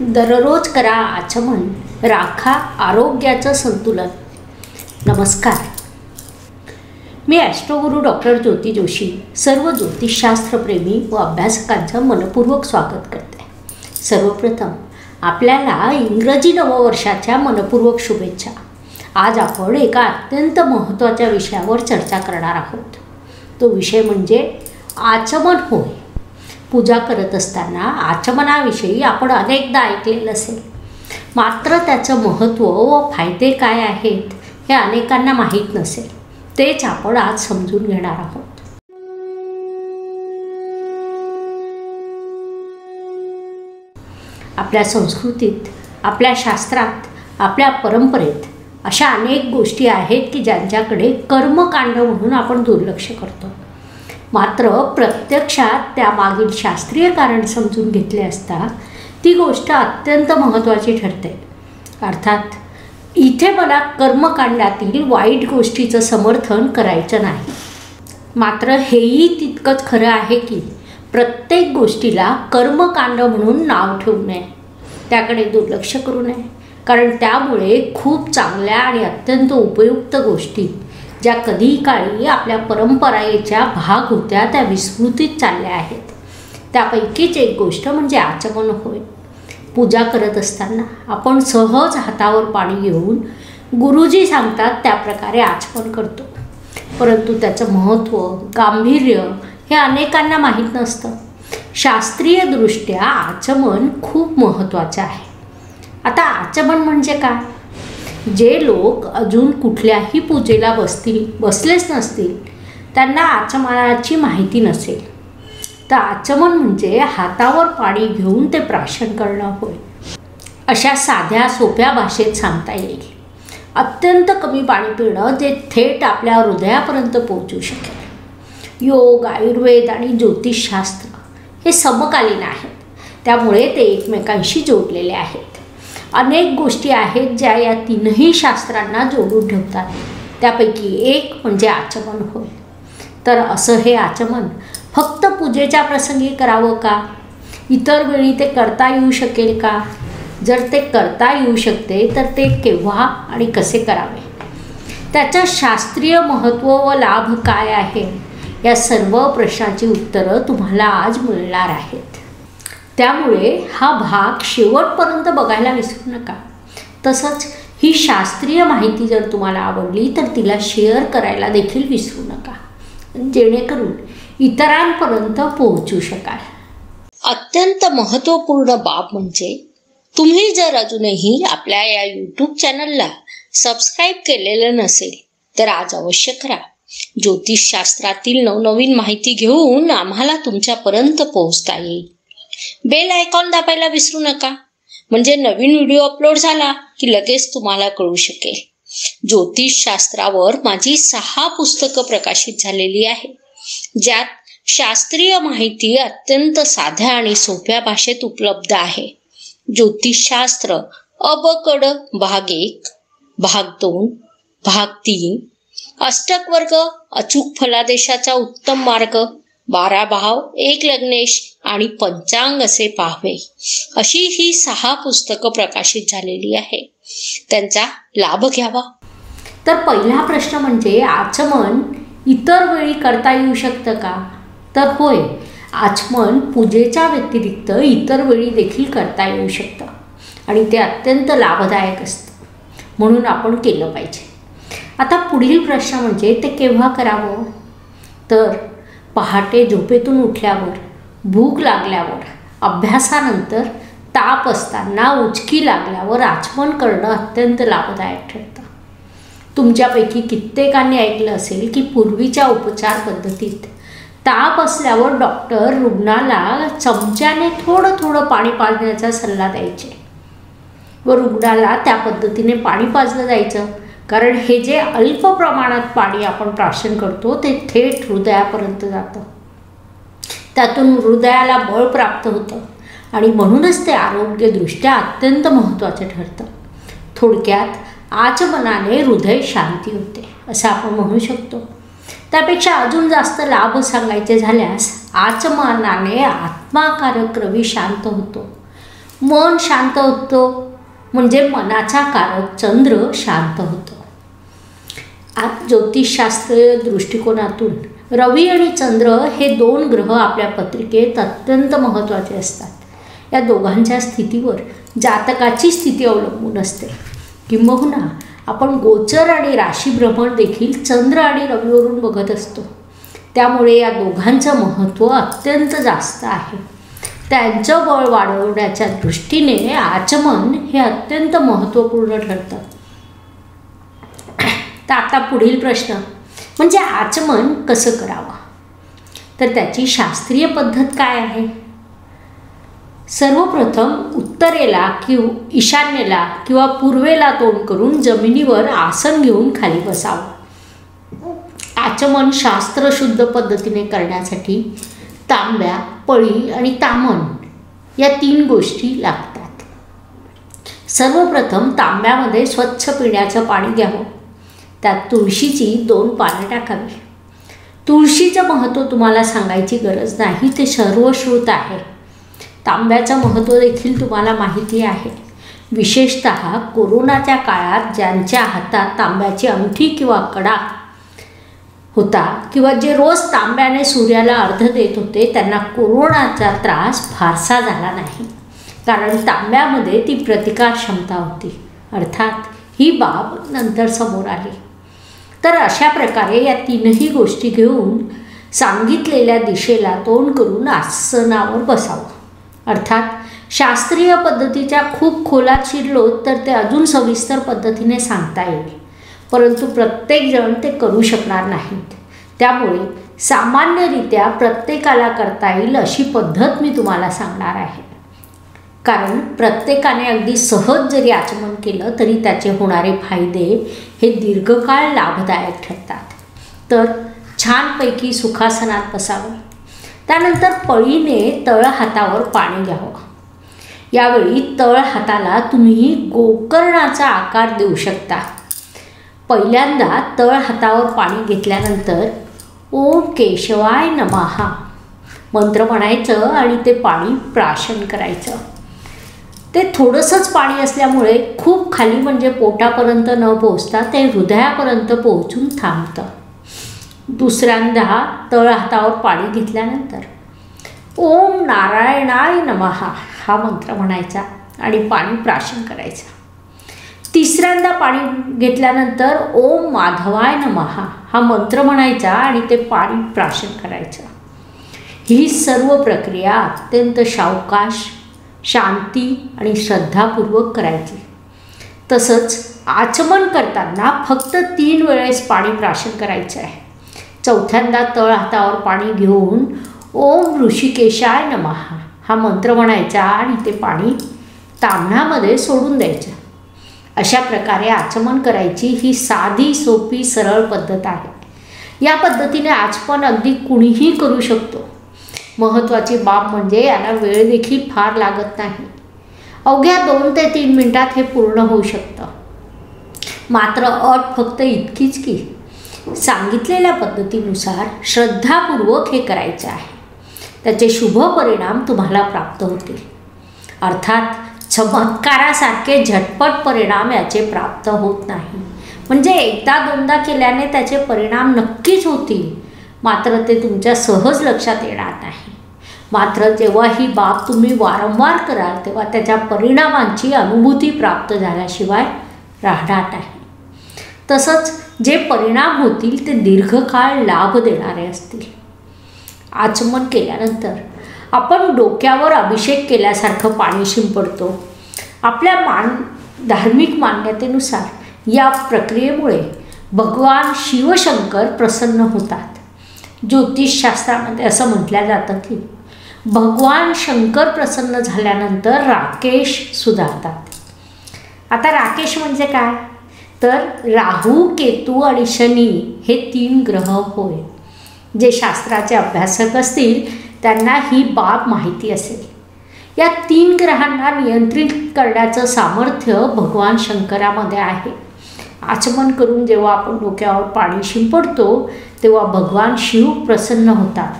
दररोज करा आचमन राखा आरोग्याचं संतुलन. नमस्कार. मी ॲस्ट्रोगुरू डॉक्टर ज्योती जोशी सर्व ज्योतिषशास्त्रप्रेमी व अभ्यासकांचं मनपूर्वक स्वागत करते. सर्वप्रथम आपल्याला इंग्रजी नववर्षाच्या मनपूर्वक शुभेच्छा. आज आपण एका अत्यंत महत्त्वाच्या विषयावर चर्चा करणार आहोत. तो विषय म्हणजे आचमन होय. पूजा करत असताना आचमनाविषयी आपण अनेकदा ऐकलेलं असेल. मात्र त्याचं महत्त्व व फायदे काय आहेत हे अनेकांना माहीत नसेल. तेच आपण आज समजून घेणार आहोत. आपल्या संस्कृतीत आपल्या शास्त्रात आपल्या परंपरेत अशा अनेक गोष्टी आहेत की ज्यांच्याकडे कर्मकांड म्हणून आपण दुर्लक्ष करतो. मात्र प्रत्यक्षात त्यामागील शास्त्रीय कारण समजून घेतले असता ती गोष्ट अत्यंत महत्त्वाची ठरते. अर्थात इथे मला कर्मकांडातील वाईट गोष्टीचं समर्थन करायचं नाही. मात्र हेही तितकंच खरं आहे की प्रत्येक गोष्टीला कर्मकांड म्हणून नाव ठेवू नये. त्याकडे दुर्लक्ष करू नये. कारण त्यामुळे खूप चांगल्या आणि अत्यंत उपयुक्त गोष्टी ज्या कधी काळी आपल्या परंपरेच्या भाग होत्या त्या विस्मृतीत चालल्या आहेत. त्यापैकीच एक गोष्ट म्हणजे आचमन होय. पूजा करत असताना आपण सहज हातावर पाणी घेऊन गुरुजी सांगतात त्याप्रकारे आचमन करतो. परंतु त्याचं महत्त्व गांभीर्य हे अनेकांना माहीत नसतं. शास्त्रीयदृष्ट्या आचमन खूप महत्त्वाचं आहे. आता आचमन म्हणजे काय? जे लोक अजून कुठल्याही पूजेला बसतील बसलेच नसतील त्यांना आचमनाची माहिती नसेल. तर आचमन म्हणजे हातावर पाणी घेऊन ते प्राशन करणं होय. अशा साध्या सोप्या भाषेत सांगता येईल. अत्यंत कमी पाणी पिणं जे थेट आपल्या हृदयापर्यंत पोहोचू शकेल. योग आयुर्वेद आणि ज्योतिषशास्त्र हे समकालीन आहेत. त्यामुळे ते एकमेकांशी जोडलेले आहेत. अनेक गोष्टी आहेत ज्या या तीनही शास्त्रांना जोडून ठेवतात. त्यापैकी एक म्हणजे आचमन होय. तर असं हे आचमन फक्त पूजेच्या प्रसंगी करावं का? इतर वेळी ते करता येऊ शकेल का? जर ते करता येऊ शकते तर ते केव्हा आणि कसे करावे? त्याचं शास्त्रीय महत्त्व व लाभ काय आहे? या सर्व प्रश्नाची उत्तरं तुम्हाला आज मिळणार आहेत. त्यामुळे हा भाग शेवटपर्यंत बघायला विसरू नका. तसंच ही शास्त्रीय माहिती जर तुम्हाला आवडली तर तिला शेअर करायला देखील विसरू नका. जेणेकरून इतरांपर्यंत पोहोचू शकाल. अत्यंत महत्त्वपूर्ण बाब म्हणजे तुम्ही जर अजूनही आपल्या या यूट्यूब चॅनलला सबस्क्राईब केलेलं नसेल तर आज अवश्य करा. ज्योतिषशास्त्रातील नवनवीन माहिती घेऊन आम्हाला तुमच्यापर्यंत पोहोचता येईल. बेल आयकॉन दाबायला विसरू नका. म्हणजे नवीन व्हिडिओ अपलोड झाला की लगेच तुम्हाला कळू शकेल. ज्योतिषशास्त्रावर माझी सहा पुस्तकं प्रकाशित झालेली आहे ज्यात शास्त्रीय माहिती अत्यंत साध्या आणि सोप्या भाषेत उपलब्ध आहे. ज्योतिषशास्त्र अबकड भाग एक भाग दोन भाग तीन अष्टक वर्ग अचूक फलादेशाचा उत्तम मार्ग बारा भाव एक लग्नेश आणि पंचांग असे पाहावे. अशी ही सहा पुस्तकं प्रकाशित झालेली आहे. त्यांचा लाभ घ्यावा. तर पहिला प्रश्न म्हणजे आचमन इतर वेळी करता येऊ शकतं का? तर होय आचमन पूजेच्या व्यतिरिक्त इतर वेळी देखील करता येऊ शकतं आणि ते अत्यंत लाभदायक असतं. म्हणून आपण केलं पाहिजे. आता पुढील प्रश्न म्हणजे ते केव्हा करावं? तर पहाटे झोपेतून उठल्यावर भूक लागल्यावर अभ्यासानंतर ताप असताना उचकी लागल्यावर आचमन करणं अत्यंत लाभदायक ठरतं. तुमच्यापैकी कित्येकांनी ऐकलं असेल की पूर्वीच्या उपचार पद्धतीत ताप असल्यावर डॉक्टर रुग्णाला चमच्याने थोडं थोडं पाणी पाजण्याचा सल्ला द्यायचे व रुग्णाला त्या पद्धतीने पाणी पाजलं जायचं. कारण हे जे अल्प प्रमाणात पाणी आपण प्राशन करतो ते थेट हृदयापर्यंत जातं. त्यातून हृदयाला बळ प्राप्त होतं आणि म्हणूनच ते आरोग्यदृष्ट्या अत्यंत महत्त्वाचं ठरतं. थोडक्यात आचमनाने हृदय शांती होते असं आपण म्हणू शकतो. त्यापेक्षा अजून जास्त लाभ सांगायचे झाल्यास आचमनाने आत्माकारक रवी शांत होतो. मन शांत होतं म्हणजे मनाचा कारक चंद्र शांत होतो. आज ज्योतिषशास्त्रीय दृष्टिकोनातून रवी आणि चंद्र हे दोन ग्रह आपल्या पत्रिकेत अत्यंत महत्त्वाचे असतात. या दोघांच्या स्थितीवर जातकाची स्थिती अवलंबून असते. किंबहुना आपण गोचर आणि राशीभ्रमण देखील चंद्र आणि रवीवरून बघत असतो. त्यामुळे या दोघांचं महत्त्व अत्यंत जास्त आहे. त्यांचं बळ वाढवण्याच्या दृष्टीने आचमन हे अत्यंत महत्त्वपूर्ण ठरतं. तर आता पुढील प्रश्न. म्हणजे आचमन कसं करावं? तर त्याची शास्त्रीय पद्धत काय आहे? सर्वप्रथम उत्तरेला किंवा ईशान्येला किंवा पूर्वेला तोंड करून जमिनीवर आसन घेऊन खाली बसावं. आचमन शास्त्रशुद्ध पद्धतीने करण्यासाठी तांब्या पळी आणि तामण या तीन गोष्टी लागतात. सर्वप्रथम तांब्यामध्ये स्वच्छ पिण्याचं पाणी घ्यावं. त्यात तुळशीची दोन पानं टाकावी. तुळशीचं महत्त्व तुम्हाला सांगायची गरज नाही ते सर्वश्रुत आहे. तांब्याचं महत्त्व देखील तुम्हाला माहिती आहे. विशेषत कोरोनाच्या काळात ज्यांच्या हातात तांब्याची अंगठी किंवा कडा होता किंवा जे रोज तांब्याने सूर्याला अर्ध देत होते त्यांना कोरोनाचा त्रास फारसा झाला नाही. कारण तांब्यामध्ये ती प्रतिकार क्षमता होती. अर्थात ही बाब नंतर समोर आली. तर अशा प्रकारे या तीनही गोष्टी घेऊन सांगितलेल्या दिशेला तोंड करून आसनावर बसावं. अर्थात शास्त्रीय पद्धतीच्या खूप खोलात शिरलो तर ते अजून सविस्तर पद्धतीने सांगता येईल. परंतु प्रत्येकजण ते करू शकणार नाहीत. त्यामुळे सामान्यरित्या प्रत्येकाला करता येईल अशी पद्धत मी तुम्हाला सांगणार आहे. कारण प्रत्येकाने अगदी सहज जरी आचमन केलं तरी त्याचे होणारे फायदे हे दीर्घकाळ लाभदायक ठरतात. तर छानपैकी सुखासनात बसावं. त्यानंतर पळीने तळ हातावर पाणी घ्यावं. यावेळी तळ हाताला तुम्ही गोकर्णाचा आकार देऊ शकता. पहिल्यांदा तळ हातावर पाणी घेतल्यानंतर ओम केशवाय नमाहा मंत्र म्हणायचं आणि ते पाणी प्राशन करायचं. ते थोडंसंच पाणी असल्यामुळे खूप खाली म्हणजे पोटापर्यंत न पोचता ते हृदयापर्यंत पोहोचून थांबतं. दुसऱ्यांदा तळ हातावर पाणी घेतल्यानंतर ओम नारायणाय नमहा हा मंत्र म्हणायचा आणि पाणी प्राशन करायचं. तिसऱ्यांदा पाणी घेतल्यानंतर ओम माधवाय नमहा हा मंत्र म्हणायचा आणि ते पाणी प्राशन करायचं. ही सर्व प्रक्रिया अत्यंत सावकाश शांती आणि श्रद्धापूर्वक करायची. तसंच आचमन करताना फक्त तीन वेळेस पाणी प्राशन करायचं आहे. चौथ्यांदा तळ हातावर पाणी घेऊन ओम ऋषिकेशाय नमहा हा मंत्र म्हणायचा आणि ते पाणी तांबणामध्ये सोडून द्यायचं. अशा प्रकारे आचमन करायची ही साधी सोपी सरळ पद्धत आहे. या पद्धतीने आचमन अगदी कुणीही करू शकतो. महत्त्वाची बाब म्हणजे याला वेळ देखील फार लागत नाही. अवघ्या दोन ते तीन मिनटात हे पूर्ण होऊ शकतं. मात्र अट फक्त इतकीच की सांगितलेल्या पद्धतीनुसार श्रद्धापूर्वक हे करायचे आहे. त्याचे शुभ परिणाम तुम्हाला प्राप्त होतील. अर्थात चमत्कारासारखे झटपट परिणाम याचे प्राप्त होत नाही. म्हणजे एकदा दोनदा केल्याने त्याचे परिणाम नक्कीच होतील. मात्र ते तुमच्या सहज लक्षात येणार नाही. मात्र जेव्हा ही बाब तुम्ही वारंवार कराल तेव्हा त्याच्या परिणामांची अनुभूती प्राप्त झाल्याशिवाय राहणार नाही. तसंच जे परिणाम होतील ते दीर्घकाळ लाभ देणारे असतील. आचमन केल्यानंतर आपण डोक्यावर अभिषेक केल्यासारखं पाणी शिंपडतो. आपल्या मान धार्मिक मान्यतेनुसार या प्रक्रियेमुळे भगवान शिवशंकर प्रसन्न होतात. ज्योतिषशास्त्रामध्ये असं म्हटलं जातं की भगवान शंकर प्रसन्न झाल्यानंतर राकेश सुधारतात. आता राकेश म्हणजे काय? तर राहू केतू आणि शनी हे तीन ग्रह होय. जे शास्त्राचे अभ्यासक असतील त्यांना ही बाब माहिती असेल. या तीन ग्रहांना नियंत्रित करण्याचं सामर्थ्य भगवान शंकरामध्ये आहे. आचमन करून जेव्हा आपण डोक्यावर पाणी शिंपडतो तेव्हा भगवान शिव प्रसन्न होतात.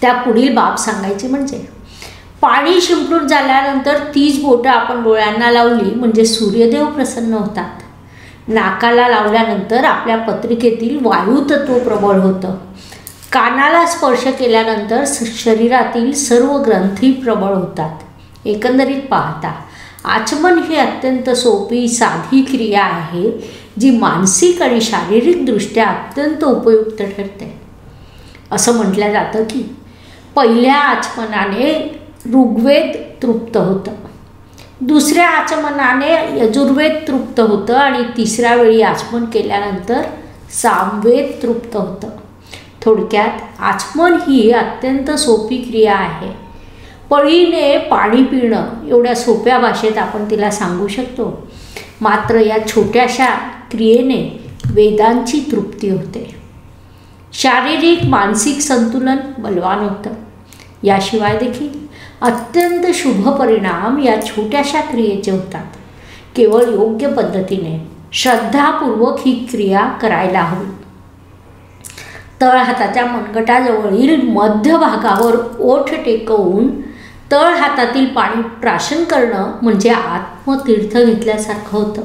त्या पुढील बाब सांगायची म्हणजे पाणी शिंपडून झाल्यानंतर तीच बोटं आपण डोळ्यांना लावली म्हणजे सूर्यदेव प्रसन्न होतात. नाकाला लावल्यानंतर आपल्या पत्रिकेतील वायुतत्व प्रबळ होतं. कानाला स्पर्श केल्यानंतर शरीरातील सर्व ग्रंथी प्रबळ होतात. एकंदरीत पाहता आचमन ही अत्यंत सोपी साधी क्रिया आहे. जी मानसिक आणि शारीरिकदृष्ट्या अत्यंत उपयुक्त ठरते. असं म्हटलं जातं की पहिल्या आचमनाने ऋग्वेद तृप्त होतं. दुसऱ्या आचमनाने यजुर्वेद तृप्त होतं आणि तिसऱ्या वेळी आचमन केल्यानंतर सामवेद तृप्त होतं. थोडक्यात आचमन ही अत्यंत सोपी क्रिया आहे. पळीने पाणी पिणं एवढ्या सोप्या भाषेत आपण तिला सांगू शकतो. मात्र या छोट्याशा क्रियेने वेदांची तृप्ती होते. शारीरिक मानसिक संतुलन बलवान होतं. याशिवाय देखील अत्यंत शुभ परिणाम या छोट्याशा क्रियेचे होतात. केवळ योग्य पद्धतीने श्रद्धापूर्वक ही क्रिया करायला हवी. तळ हाताच्या मनगटाजवळील मध्यभागावर ओठ टेकवून तळ हातातील पाणी प्राशन करणं म्हणजे आत्मतीर्थ घेतल्यासारखं होतं.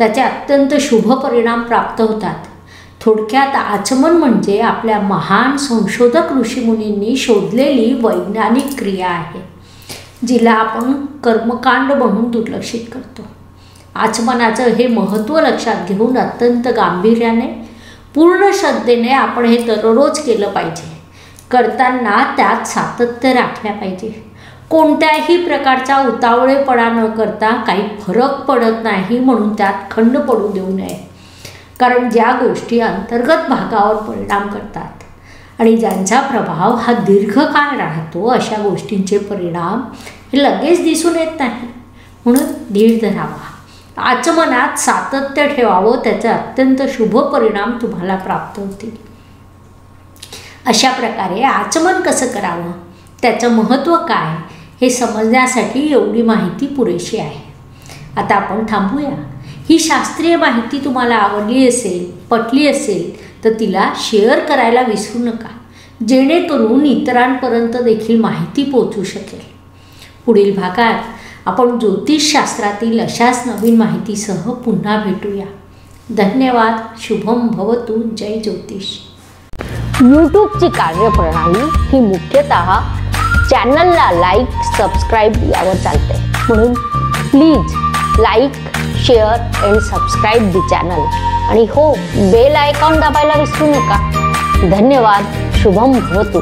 त्याचे अत्यंत शुभ परिणाम प्राप्त होतात. थोडक्यात आचमन म्हणजे आपल्या महान संशोधक ऋषीमुनींनी शोधलेली वैज्ञानिक क्रिया आहे जिला आपण कर्मकांड म्हणून दुर्लक्षित करतो. आचमनाचं हे महत्त्व लक्षात घेऊन अत्यंत गांभीर्याने पूर्ण श्रद्धेने आपण हे दररोज केलं पाहिजे. करताना त्यात सातत्य राखल्या पाहिजे. कोणत्याही प्रकारचा उतावळेपणा न करता काही फरक पडत नाही म्हणून त्यात खंड पडू देऊ नये. कारण ज्या गोष्टी अंतर्गत भागावर परिणाम करतात आणि ज्यांचा प्रभाव हा दीर्घकाळ राहतो अशा गोष्टींचे परिणाम हे लगेच दिसून येत नाही. म्हणून धीर धरावा. आचमनात सातत्य ठेवावं त्याचे अत्यंत शुभ परिणाम तुम्हाला प्राप्त होतील. अशा प्रकारे आचमन कसं करावं? त्याचं महत्त्व काय? हे समजण्यासाठी एवढी माहिती पुरेशी आहे. आता आपण थांबूया. ही शास्त्रीय माहिती तुम्हाला आवडली असेल पटली असेल तर तिला शेअर करायला विसरू नका. जेणेकरून इतरांपर्यंत देखील माहिती पोचू शकेल. पुढील भागात आपण ज्योतिषशास्त्रातील अशाच नवीन माहितीसह पुन्हा भेटूया. धन्यवाद. शुभम भवतु जय ज्योतिष. यूट्यूबची कार्यप्रणाली ही मुख्यतः चॅनलला लाईक सबस्क्राईब यावर चालते म्हणून please like share and subscribe the channel. आणि हो बेल आयकॉन दाबायला विसरू नका. धन्यवाद शुभम होतो